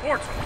Sportsman.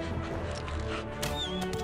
どうも。